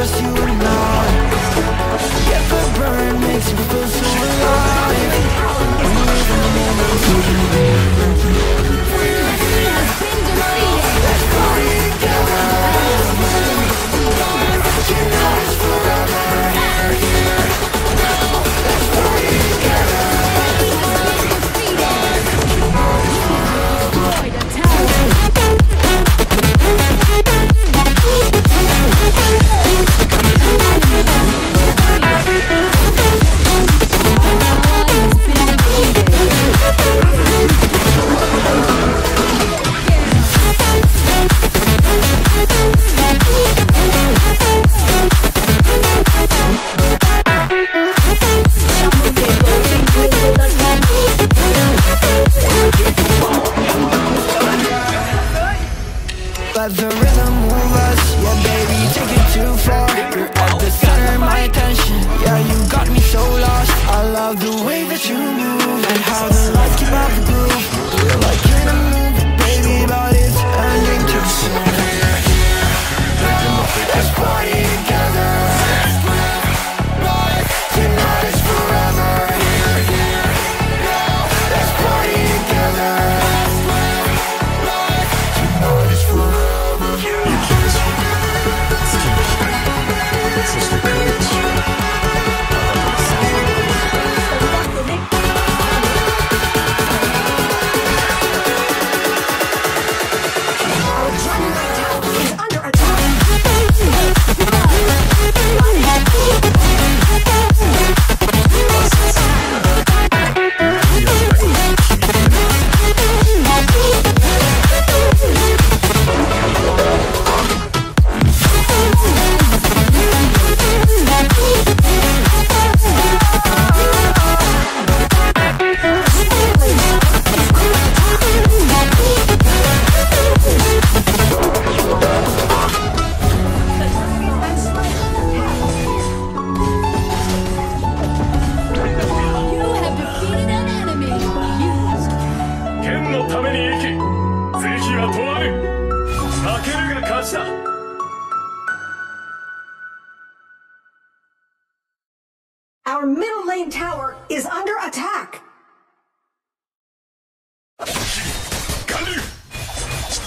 just you and I. Get the burn, makes you feel so alive The.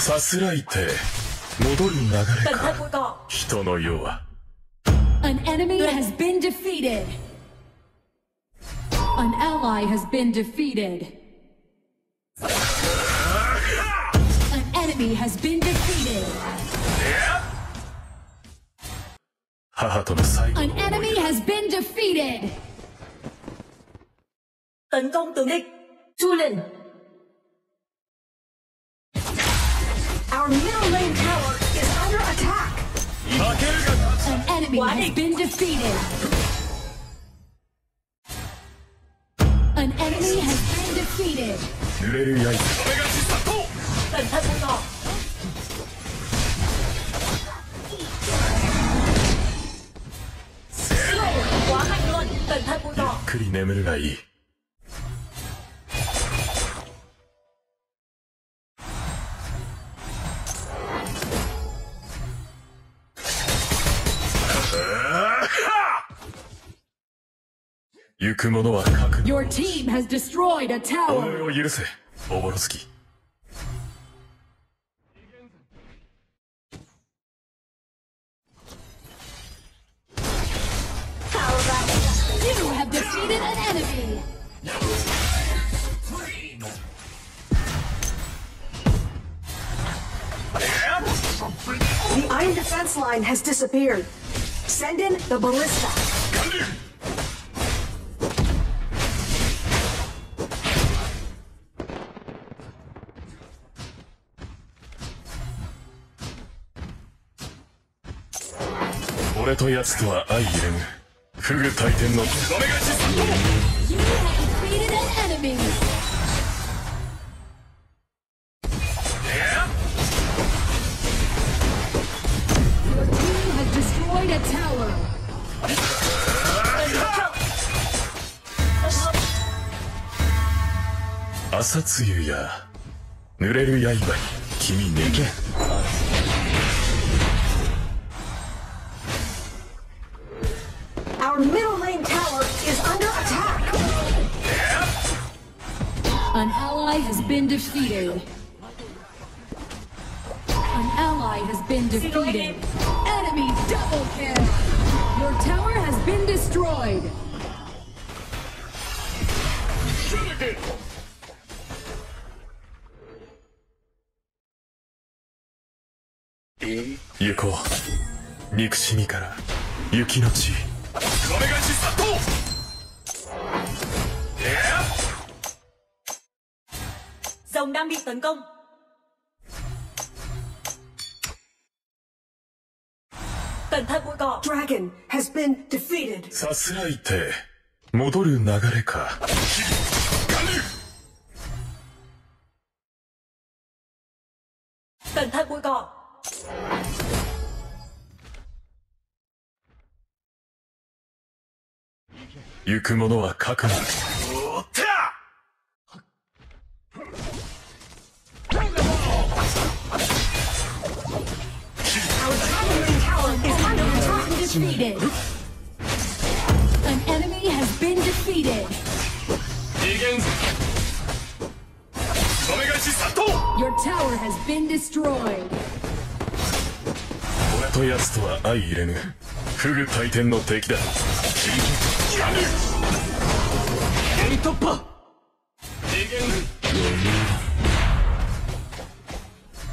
さすらいて戻る流れか.人の世は An enemy has been defeated. An ally has been defeated. An enemy has been defeated. 母との最後 An の思い enemy 出 has been defeated. Tấn công tường địch. Chu Lin. Our middle lane tower is under attack. 負けるが勝ち An enemy has been defeated. An enemy has been defeated. 濡れる刃それが実殺と Tần thất của cọ. せ Quá mạnh luôn. Tần thất của ゆっ cọ. くり眠るがいい 行く者は覚悟 Your team has destroyed a 己 tower. を許せおぼろ月 You have defeated an enemy. The iron defense line has disappeared. Send in the ballista. 俺とやは相入れぬ。フグ大天の。ドメや。濡れる刃に君逃げ。defeated. An ally has been defeated. Enemy double kill. Your tower has been destroyed. 行こう憎しみから雪の地 Rồng đang bị tấn công. Cẩn thận bụi cỏ. Dragon has been defeated. さすらいて戻る流れか Cẩn thận bụi cỏ. 行く者 Defeated. An enemy has been defeated. Your tower has been destroyed. 俺と奴とは相入れぬフグ大天の敵だガヌ突破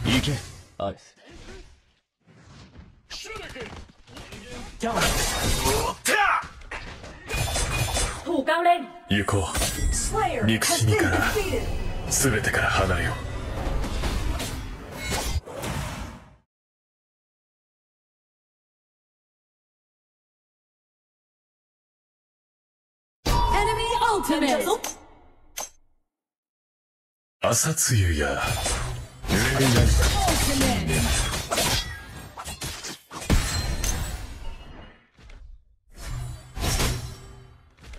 行けアレス行こう憎しみから全てから離れよう朝露や濡れるや。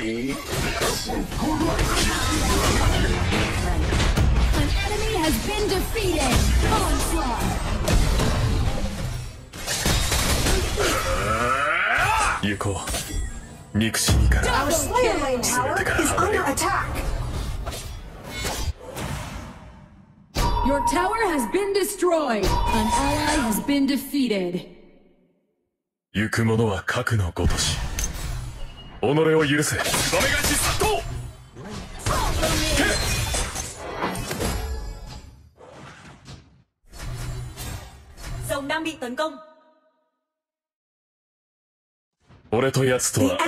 enemy has been defeated. Onslaught. 行こう憎しみから Our Slayer lane tower is under attack. Your tower has been destroyed. An ally has been defeated. 行く者は核のごとし俺とやつとは。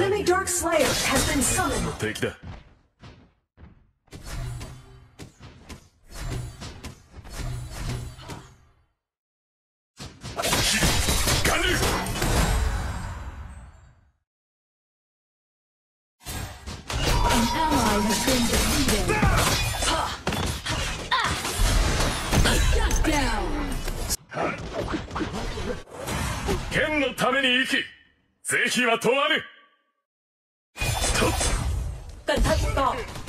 敵だ。剣のために生き是非は止まる。ストップ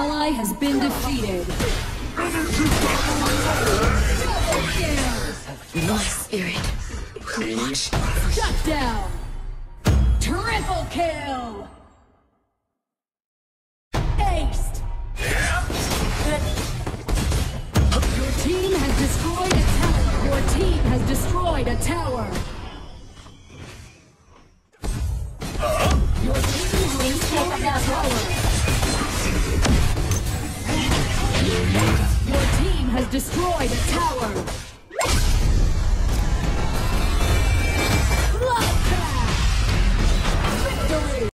ally has been defeated. My spirit will watch. Shut down. Triple kill. Aced. Your team has destroyed a tower. Your team has destroyed a tower. destroy the tower!